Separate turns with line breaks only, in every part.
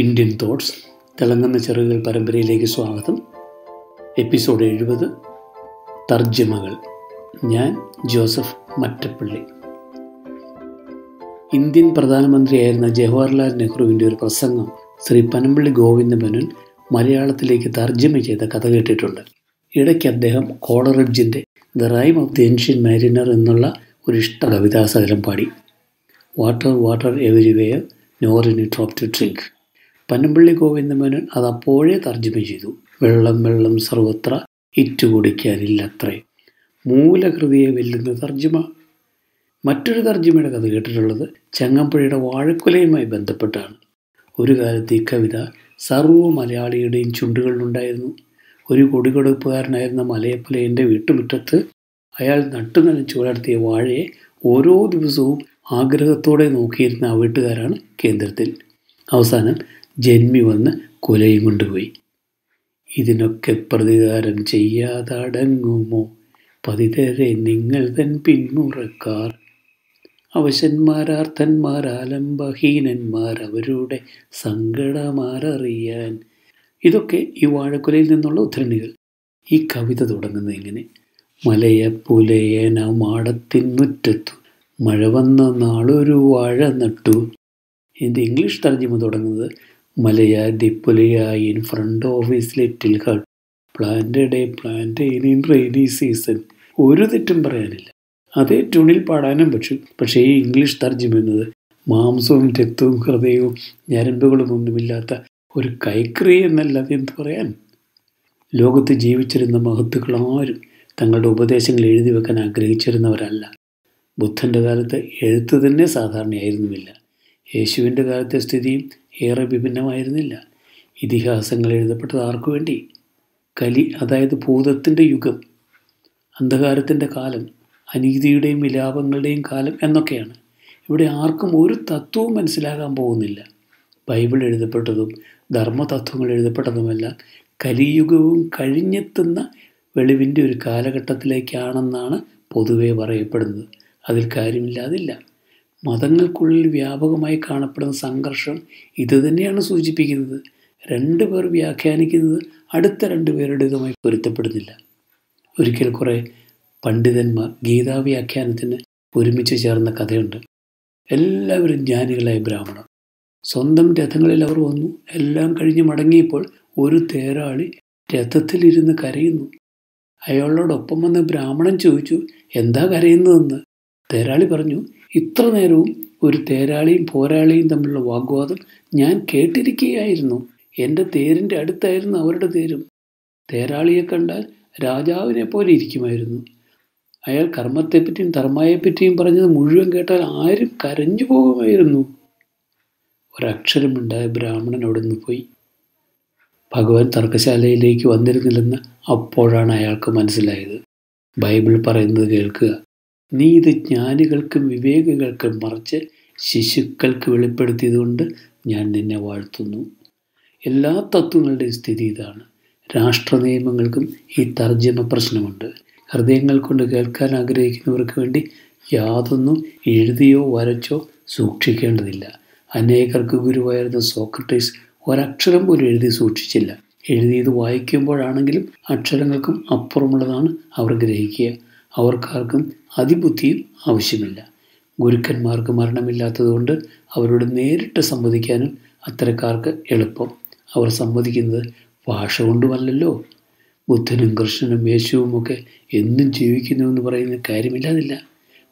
Indian thoughts തിളങ്ങുന്ന ചെറുകൾ പരമ്പരയിലേക്ക് സ്വാഗതം. എപ്പിസോഡ് എഴുപത് തർജമകൾ. ഞാൻ ജോസഫ് മറ്റപ്പള്ളി. ഇന്ത്യൻ പ്രധാനമന്ത്രിയായിരുന്ന ജവഹർലാൽ നെഹ്റുവിന്റെ ഒരു പ്രസംഗം ശ്രീ പനമ്പള്ളി ഗോവിന്ദ ഗോവിന്ദമേനോൻ മലയാളത്തിലേക്ക് തർജമ ചെയ്ത കഥ കേട്ടിട്ടുണ്ട്. ഇടയ്ക്ക് അദ്ദേഹം കോളറിഡ്ജിന്റെ the rime of the ancient mariner എന്നുള്ള ഒരു ഇഷ്ട കവിതാസകലം പാടി. Water water everywhere nor any drop to drink. Panampilly Govinda Menon അത് അപ്പോഴേ തർജമ ചെയ്തു. വെള്ളം വെള്ളം സർവത്ര ഇറ്റു കുടിക്കാനില്ലത്രേ മൂലകൃതിയെ വെല്ലുന്ന തർജമ. മറ്റൊരു തർജമയുടെ കഥ കേട്ടിട്ടുള്ളത് ചങ്ങമ്പുഴയുടെ വാഴക്കുലയുമായി ബന്ധപ്പെട്ടാണ്. ഒരു കാലത്ത് ഈ കവിത സർവ മലയാളിയുടെയും ചുണ്ടുകളിലുണ്ടായിരുന്നു. ഒരു കൊടികൊടുപ്പുകാരനായിരുന്ന മലയപ്പലയന്റെ വീട്ടുമുറ്റത്ത് അയാൾ നട്ടു നനച്ചു വളർത്തിയ വാഴയെ ഓരോ ദിവസവും ആഗ്രഹത്തോടെ നോക്കിയിരുന്ന ആ വീട്ടുകാരാണ് കേന്ദ്രത്തിൽ. അവസാനം ജന്മി വന്ന് കുലയും കൊണ്ടുപോയി. ഇതിനൊക്കെ പ്രതികാരം ചെയ്യാതടങ്ങുമോ? പതിതരെ നിങ്ങൾ തൻ പിന്മുറക്കാർ. അവശന്മാരാർത്ഥന്മാർ ആലംബഹീനന്മാർ അവരുടെ സങ്കടമാരറിയാൻ. ഇതൊക്കെ ഈ വാഴക്കുലയിൽ നിന്നുള്ള ഉദ്ധരണികൾ. ഈ കവിത തുടങ്ങുന്നത് എങ്ങനെ? മലയ പുലയന മാടത്തിൻ മുറ്റത്തു മഴ വന്ന നാളൊരു വാഴ നട്ടു. ഇതിന്റെ ഇംഗ്ലീഷ് തർജിമ തുടങ്ങുന്നത്? മലയ ദിപ്പുലയ in front office little hut planted a plant in rainy season ഒരു തെറ്റും പറയാനില്ല. അതേ ട്യൂണിൽ പാടാനും പക്ഷെ പക്ഷേ ഈ ഇംഗ്ലീഷ് തർജമെന്നത് മാംസവും രക്തവും ഹൃദയവും ഞരമ്പുകളും ഒന്നുമില്ലാത്ത ഒരു കൈക്രി എന്നല്ലാതെ എന്ത് പറയാൻ? ലോകത്ത് ജീവിച്ചിരുന്ന മഹത്തുക്കൾ ആരും തങ്ങളുടെ ഉപദേശങ്ങൾ എഴുതി വെക്കാൻ ആഗ്രഹിച്ചിരുന്നവരല്ല. ബുദ്ധന്റെ കാലത്ത് എഴുത്ത് തന്നെ സാധാരണയായിരുന്നുമില്ല. യേശുവിന്റെ കാലത്തെ സ്ഥിതിയും ഏറെ വിഭിന്നമായിരുന്നില്ല. ഇതിഹാസങ്ങൾ എഴുതപ്പെട്ടത് ആർക്കു വേണ്ടി? കലി അതായത് ഭൂതത്തിന്റെ യുഗം അന്ധകാരത്തിന്റെ കാലം അനീതിയുടെയും വിലാപങ്ങളുടെയും കാലം എന്നൊക്കെയാണ്. ഇവിടെ ആർക്കും ഒരു തത്വവും മനസ്സിലാകാൻ പോകുന്നില്ല. ബൈബിൾ എഴുതപ്പെട്ടതും ധർമ്മതത്വങ്ങൾ എഴുതപ്പെട്ടതുമെല്ലാം കലിയുഗവും കഴിഞ്ഞെത്തുന്ന വെളിവിന്റെ ഒരു കാലഘട്ടത്തിലേക്കാണെന്നാണ് പൊതുവെ പറയപ്പെടുന്നത്. അതിൽ കാര്യമില്ലാതില്ല. മതങ്ങൾക്കുള്ളിൽ വ്യാപകമായി കാണപ്പെടുന്ന സംഘർഷം ഇതുതന്നെയാണ് സൂചിപ്പിക്കുന്നത്. രണ്ട് പേർ വ്യാഖ്യാനിക്കുന്നത് അടുത്ത രണ്ട് പേരുടേതുമായി പൊരുത്തപ്പെടുന്നില്ല. ഒരിക്കൽ കുറേ പണ്ഡിതന്മാർ ഗീതാവ്യാഖ്യാനത്തിന് ഒരുമിച്ച് ചേർന്ന കഥയുണ്ട്. എല്ലാവരും ജ്ഞാനികളായ ബ്രാഹ്മണർ. സ്വന്തം രഥങ്ങളിൽ അവർ വന്നു. എല്ലാം കഴിഞ്ഞ് മടങ്ങിയപ്പോൾ ഒരു തേരാളി രഥത്തിലിരുന്ന് കരയുന്നു. അയാളോടൊപ്പം വന്ന ബ്രാഹ്മണൻ ചോദിച്ചു എന്താ കരയുന്നതെന്ന്? തേരാളി പറഞ്ഞു ഇത്ര നേരവും ഒരു തേരാളിയും പോരാളിയും തമ്മിലുള്ള വാഗ്വാദം ഞാൻ കേട്ടിരിക്കുകയായിരുന്നു. എന്റെ തേരിന്റെ അടുത്തായിരുന്നു അവരുടെ തേരും. തേരാളിയെ കണ്ടാൽ രാജാവിനെ പോലെ ഇരിക്കുമായിരുന്നു. അയാൾ കർമ്മത്തെപ്പറ്റിയും ധർമ്മയെപ്പറ്റിയും പറഞ്ഞത് മുഴുവൻ കേട്ടാൽ ആരും കരഞ്ഞു പോകുമായിരുന്നു. ഒരക്ഷരമുണ്ടായ ബ്രാഹ്മണൻ അവിടെ നിന്ന് പോയി. ഭഗവാൻ തർക്കശാലയിലേക്ക് വന്നിരുന്നില്ലെന്ന് അപ്പോഴാണ് അയാൾക്ക് മനസ്സിലായത്. ബൈബിൾ പറയുന്നത് കേൾക്കുക. നീ ഇത് ജ്ഞാനികൾക്കും വിവേകികൾക്കും മറിച്ച് ശിശുക്കൾക്ക് വെളിപ്പെടുത്തിയതുകൊണ്ട് ഞാൻ നിന്നെ വാഴ്ത്തുന്നു. എല്ലാ തത്വങ്ങളുടെയും സ്ഥിതി ഇതാണ്. രാഷ്ട്ര നിയമങ്ങൾക്കും ഈ തർജമ പ്രശ്നമുണ്ട്. ഹൃദയങ്ങൾ കൊണ്ട് കേൾക്കാൻ ആഗ്രഹിക്കുന്നവർക്ക് വേണ്ടി യാതൊന്നും എഴുതിയോ വരച്ചോ സൂക്ഷിക്കേണ്ടതില്ല. അനേകർക്ക് ഗുരുവായിരുന്ന സോക്രട്ടീസ് ഒരക്ഷരം പോലും എഴുതി സൂക്ഷിച്ചില്ല. എഴുതിയത് വായിക്കുമ്പോഴാണെങ്കിലും അക്ഷരങ്ങൾക്കും അപ്പുറമുള്ളതാണ് അവർ ഗ്രഹിക്കുക. അവർക്കാർക്കും അതിബുദ്ധിയും ആവശ്യമില്ല. ഗുരുക്കന്മാർക്ക് മരണമില്ലാത്തതുകൊണ്ട് അവരോട് നേരിട്ട് സംവദിക്കാനും അത്തരക്കാർക്ക് എളുപ്പം. അവർ സംവദിക്കുന്നത് ഭാഷ കൊണ്ടുമല്ലല്ലോ. ബുദ്ധനും കൃഷ്ണനും യേശുവും ഒക്കെ എന്നും ജീവിക്കുന്നു എന്ന് പറയുന്ന കാര്യമില്ലാതില്ല.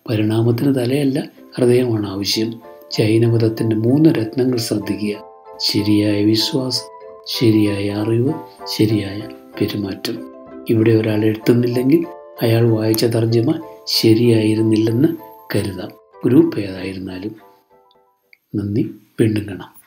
പരിണാമത്തിന് തലയല്ല ഹൃദയമാണ് ആവശ്യം. ജൈനമതത്തിന്റെ മൂന്ന് രത്നങ്ങൾ ശ്രദ്ധിക്കുക. ശരിയായ വിശ്വാസം ശരിയായ അറിവ് ശരിയായ പെരുമാറ്റം. ഇവിടെ ഒരാൾ എഴുത്തുന്നില്ലെങ്കിൽ അയാൾ വായിച്ച തർജമ ശരിയായിരുന്നില്ലെന്ന് കരുതാം. ഗ്രൂപ്പ് ഏതായിരുന്നാലും നന്ദി വീണ്ടും കാണാം.